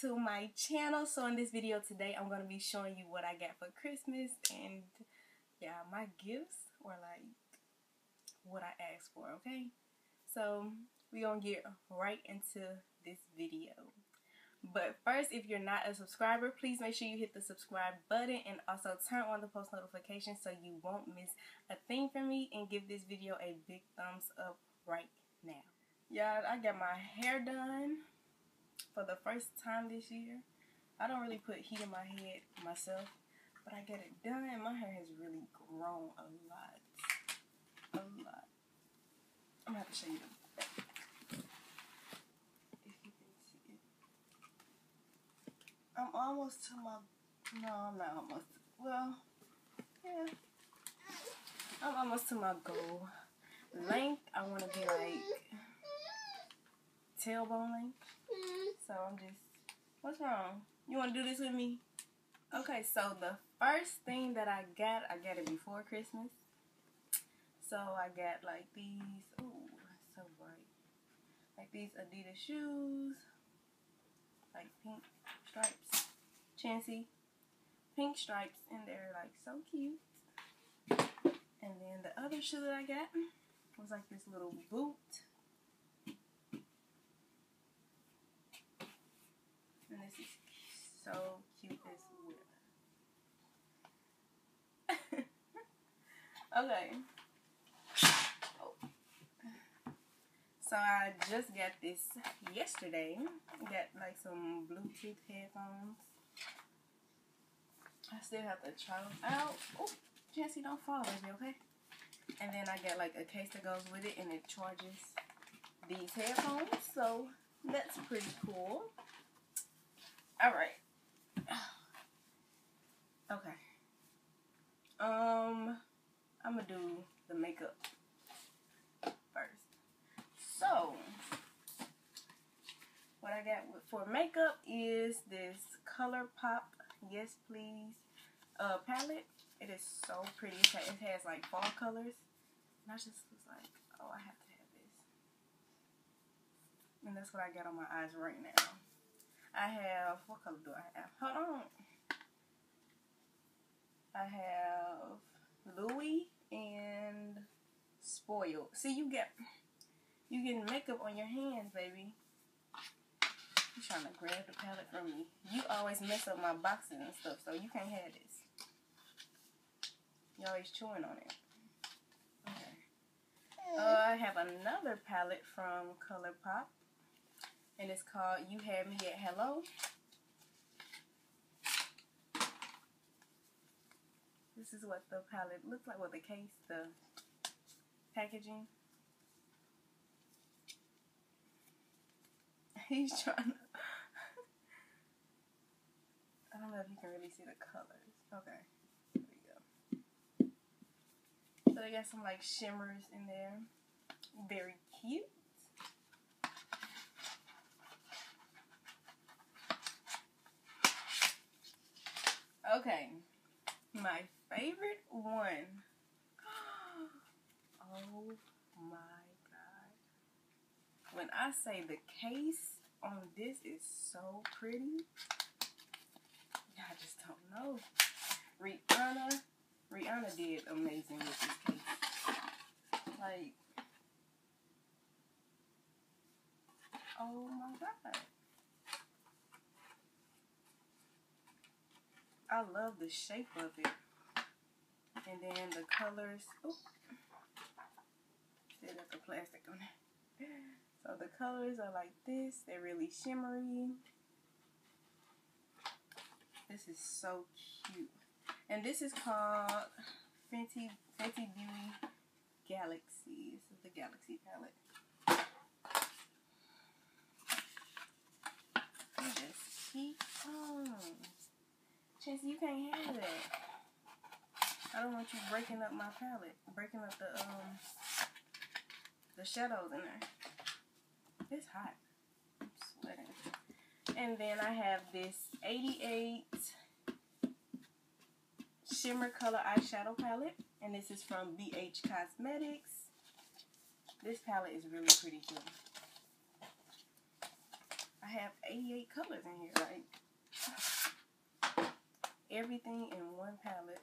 to my channel. So in this video today, I'm going to be showing you what I got for Christmas and yeah, my gifts or like what I asked for, okay? So we're going to get right into this video. But first, if you're not a subscriber, please make sure you hit the subscribe button and also turn on the post notifications so you won't miss a thing from me and give this video a big thumbs up right now. Y'all, I got my hair done for the first time this year. I don't really put heat in my head myself, but I get it done my hair has really grown a lot. A lot. I'm gonna have to show you the. If you can see it. I'm almost to my no, I'm not almost well, yeah. I'm almost to my goal. Length, I wanna be like tailbone length. So I'm just, what's wrong? You want to do this with me? Okay, so the first thing that I got, I got it before Christmas. So I got like these, ooh, so bright. Like these Adidas shoes, like pink stripes, Chancy, pink stripes, and they're like so cute. And then the other shoe that I got was like this little boot And this is so cute as well. okay. So I just got this yesterday. Got like some Bluetooth headphones. I still have to try them out. Oh, Jesse, don't fall, baby, okay? And then I got like a case that goes with it and it charges these headphones. So that's pretty cool. All right. Okay. Um, I'm gonna do the makeup first. So, what I got for makeup is this ColourPop Yes Please uh, palette. It is so pretty. It has like fall colors. And I just was like, oh, I have to have this. And that's what I got on my eyes right now. I have, what color do I have? Hold on. I have Louis and Spoiled. See, you get, you getting makeup on your hands, baby. You trying to grab the palette from me. You always mess up my boxes and stuff, so you can't have this. You always chewing on it. Okay. Uh, I have another palette from ColourPop and it's called You Had Me at Hello. This is what the palette looks like, with the case, the packaging. He's trying to... I don't know if you can really see the colors. Okay, there we go. So they got some like shimmers in there. Very cute. Okay, my favorite one. Oh my god. When I say the case on this is so pretty, I just don't know. Rihanna, Rihanna did amazing with this case. Like, oh my god. I love the shape of it. And then the colors. Oh, still the plastic on it. So the colors are like this. They're really shimmery. This is so cute. And this is called Fenty, Fenty Beauty Galaxy. This is the Galaxy palette. Just keep on. Chance, you can't have that. I don't want you breaking up my palette, breaking up the um the shadows in there. It's hot. I'm sweating. And then I have this 88 shimmer color eyeshadow palette, and this is from BH Cosmetics. This palette is really pretty too. I have 88 colors in here. Like everything in one palette.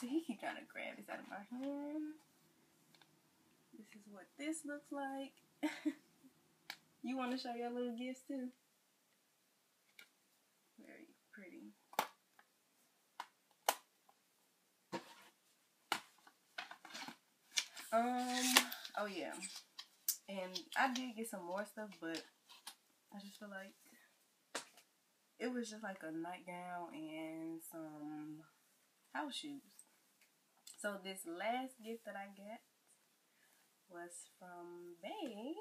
So he keep trying to grab this out of my hand. This is what this looks like. you want to show your little gifts too? Very pretty. Um, oh yeah. And I did get some more stuff, but I just feel like it was just like a nightgown and some house shoes. So this last gift that I got was from Bay.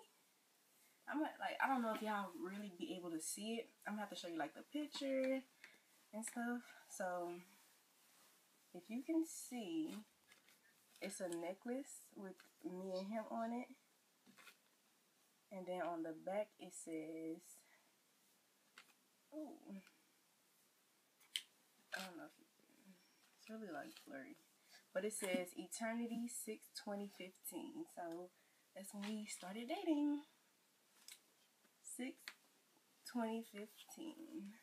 I'm like I don't know if y'all really be able to see it. I'm gonna have to show you like the picture and stuff. So if you can see, it's a necklace with me and him on it. And then on the back it says, oh, I don't know if you can, it's really like blurry. But it says Eternity 6 2015. So that's when we started dating. 6 2015.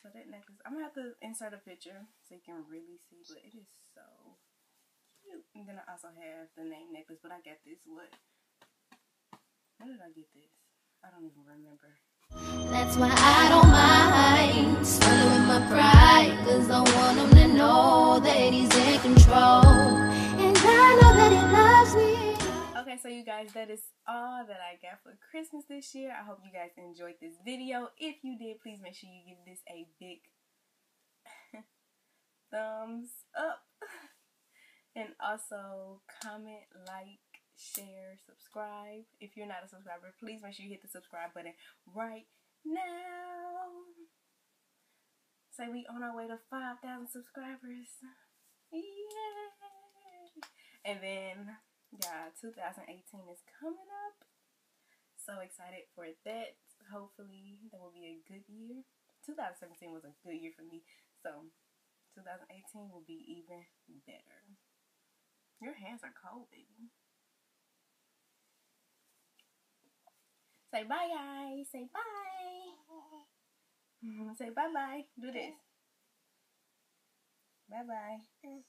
So that necklace, I'm gonna have to insert a picture so you can really see, but it is so cute. And then I also have the name necklace, but I got this, what? When did I get this? I don't even remember. That's why I my pride, cause I want him to know that he's in control. And I know that he loves me. Okay, so you guys, that is all that I got for Christmas this year. I hope you guys enjoyed this video. If you did, please make sure you give this a big thumbs up. And also comment, like, share, subscribe. If you're not a subscriber, please make sure you hit the subscribe button right now. Say we on our way to 5,000 subscribers. Yay! And then, yeah, 2018 is coming up. So excited for that. Hopefully, that will be a good year. 2017 was a good year for me. So, 2018 will be even better. Your hands are cold, baby. Say bye, guys. Say bye. Say bye bye. Do this. Bye bye.